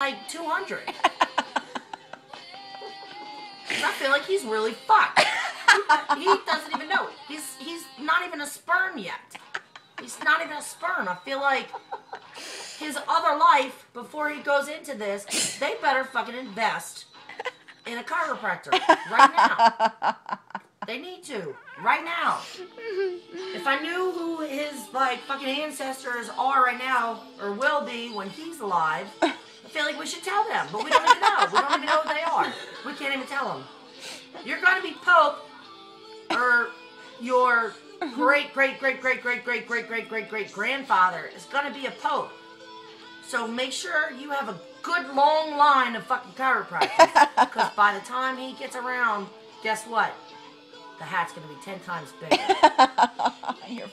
like 200. I feel like he's really fucked. He, he doesn't even know. He's he's not even a sperm yet. He's not even a sperm. I feel like his other life before he goes into this, they better fucking invest in a chiropractor right now. They need to right now. If I knew who his like fucking ancestors are right now or will be when he's alive, I feel like we should tell them, but we don't even know. We don't even know who they are. We can't even tell them. You're going to be pope, or your great great great great great great great great great great grandfather is going to be a pope. So make sure you have a good long line of fucking chiropractors, because by the time he gets around, guess what? The hat's going to be ten times bigger.